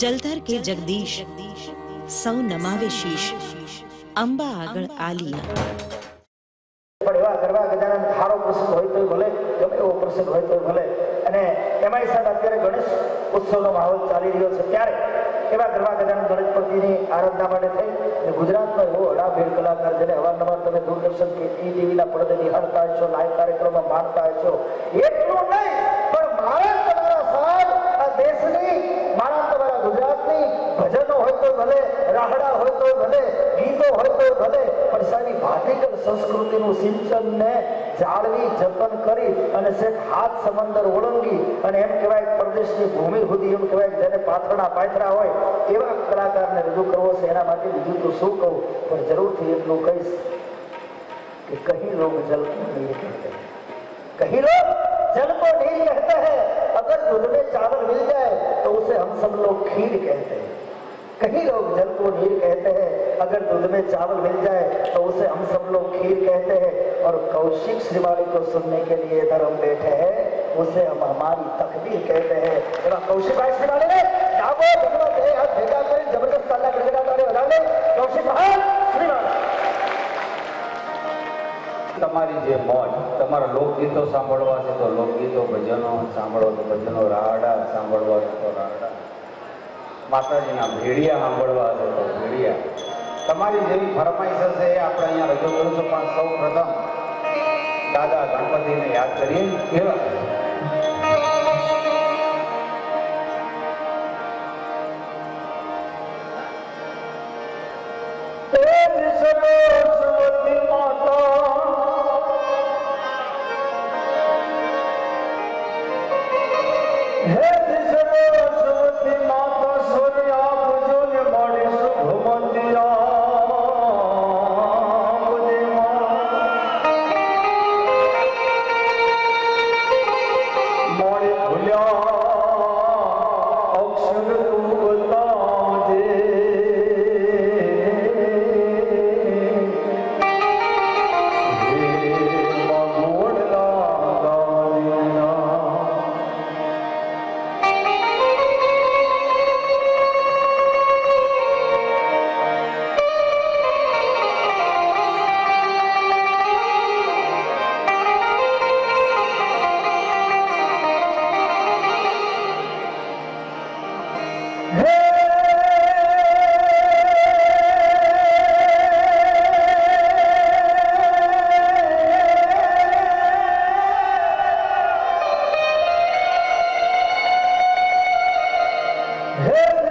જલધર કે જગદીશ સૌ નમાવે શીશ અંબા આગળ આલિયા પણ એવા ગરબા ગજાનંદ ખારો હોય તો ભલે, ગમે એવો પ્રસંગ હોય તો ભલે. અને એમાંય સાહેબ અત્યારે ગણેશ ઉત્સવનો માહોલ ચાલી રહ્યો છે ત્યારે એવા ગરબા ગજાનંદ ગણેશપતિની આરાધના માટે થઈ અને ગુજરાતનો એવો અડાભેર કલાકાર જેને અવારનવાર તમે દૂરદર્શન કે ઈ ટીવીના પડદે નિહાળતા હશો, લાઈવ કાર્યક્રમમાં માણતા હશો, એટલું નહીં, પણ મારા ગુજરાતની ભજનો હોય તો ભલે, રાહડા હોય તો ભલે, ગીતો હોય તો ભલે, પણ સારી ભાટિકલ સંસ્કૃતિનું સિંચનને જાળવી, જતન કરી અને શેઠ હાથ સમંદર ઓળંગી અને એમ કહેવાય પ્રદેશની ભૂમિ સુધી એમ કહેવાય જેને પાથરણા પાથરા હોય, એવા કલાકારને રજૂ કરવો છે. એના માટે બીજું તો શું કહું? પણ જરૂરથી એટલું કહીશ કે કહી લોગ જલ કહી લોગ જલ કો નહીં કહેતા હૈ. अगर में चावल मिल जाए तो उसे हम सब लोग खीर कहते हैं। कहीं लोग जल को नीर कहते हैं, अगर दूध में चावल मिल जाए तो उसे हम सब लोग खीर कहते हैं। और कौशिक श्रीवाली को सुनने के लिए इधर हम बैठे हैं, उसे हम हमारी तकदीर कहते हैं। एवं कौशिक भाई श्रीवाली ने भगवत है हाथ ज़बरदस्त गड़गड़ा तारे बजा कौशिक भाई! તમારી જે મોજ, તમારા લોકગીતો સાંભળવા છે તો લોકગીતો ભજનો, સાંભળો તો ભજનો, રાડા સાંભળવા છે તો રાહડા માતાજીના ભેડિયા સાંભળવા છે તો ભેડિયા તમારી જેવી ફરમાઈશ હશે એ આપણે અહીંયા રજૂ કરીશું પણ સૌ પ્રથમ દાદા ગણપતિને યાદ કરીએ કેવા હે